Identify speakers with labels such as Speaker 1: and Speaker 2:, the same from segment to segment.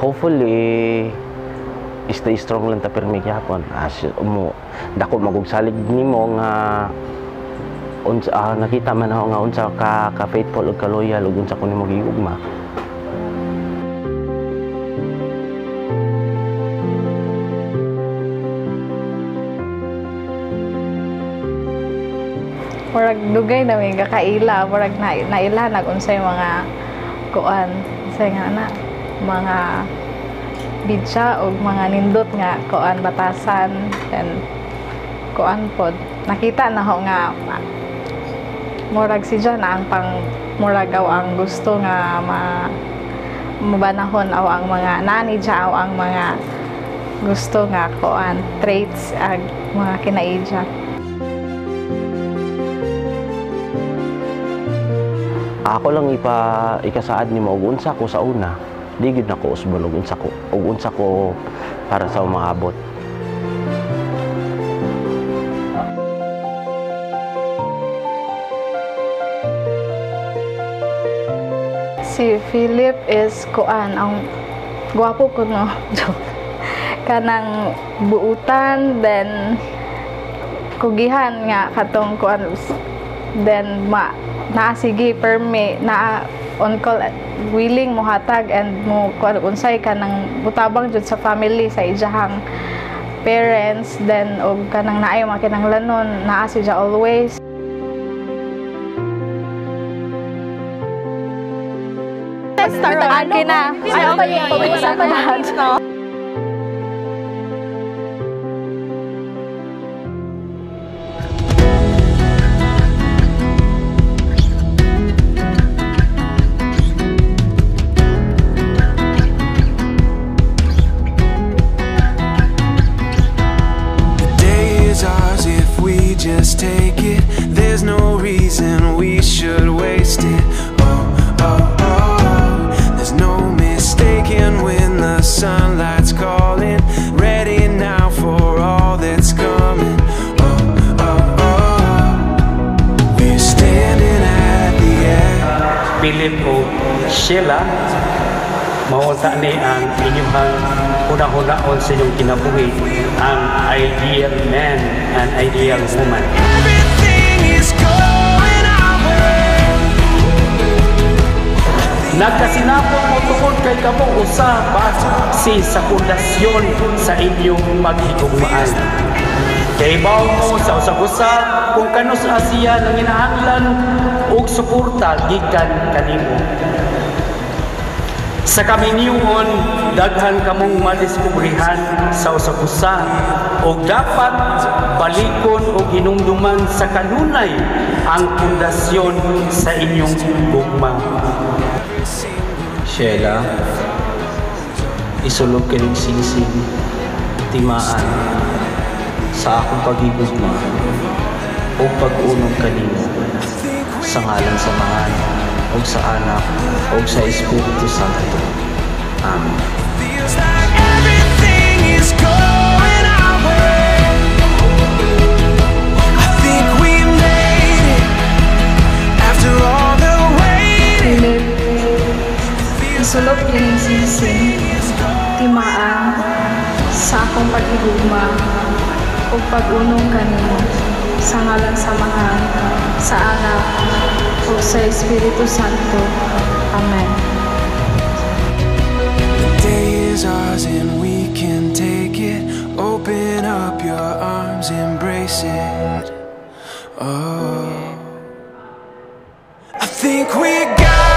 Speaker 1: hopefully stay strong lang ta pirmi gyapon. As mo dako magugsalig nimo nga unsa ah, nakita man ako nga unsa ka ka faithful ug ka loyal ug unsa ko nimo gihugma
Speaker 2: Murag dugay na may kakaila, murag na naila nag unsay mga kuan, say nga na mga bidya o mga nindot nga kuan batasan and kuan pod. Nakita na ho nga murag si John ang pang murag aw ang gusto nga ma mabanahon aw ang mga nani dya aw ang mga gusto nga kuan traits ag mga kinaidya.
Speaker 1: ako lang ipa ikasaad nimo ug unsa ko sa una di gyud nako usbon unsa ko ug unsa ko para sa umaabot
Speaker 2: Si Philip is kuan ang gwapo ko no. Kanang buutan then kugihan nga katong kuan then ma naa sige permi na on call willing mo hatag and mo kuan unsay kanang butabang jud sa family sa ijahang parents then og kanang naay mga kinahanglanon naa siya always Start ang kina. Ay, okay. Pag-uusapan lahat.
Speaker 3: The just take it. There's no reason we should waste it. Oh, oh, oh. There's no mistaking when the sunlight's calling. Ready now for all that's coming. Oh, oh, oh. We're standing at the edge.
Speaker 4: Philip o Sheila, maunta ni ang inyong hunahunahon sa inyong kinabuhi, ang ideal man and ideal woman. Nagkasinapot mo tungkol kay kamo usa base sa pundasyon sa inyong maghigugmaan. Kay bawo mo sa usag-usa kung kano sa Asia nang inahanglan og suporta gikan kanimo. Sa kaminiwon, daghan kamong madiskubrihan sa usag-usa o dapat balikon o hinumduman sa kanunay ang pundasyon sa inyong gugma.
Speaker 5: Sheila, isulog kining singsing, timaan, sa akong pagigugma o pag-unong kanino, sa ngalan sa mga o sa anak o sa Espiritu Santo. Amen.
Speaker 3: Feels like everything is going our way. I think we made it after all the waiting.
Speaker 2: Isulok kining sising, timaan, sa akong pag-igugma, o pag-unong kanimo, sa ngalan sa mga, sa anak, o sa Espiritu Santo. Amen.
Speaker 3: The day is ours and we can take it. Open up your arms, embrace it. Oh, I think we got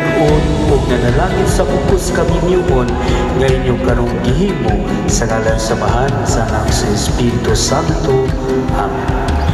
Speaker 4: nagalig-on ug nanalangin sa pupos kamimyuon nga inyo karong gihimo sa ngalan sa Mahan sa anak sa Espiritu Santo. Amen.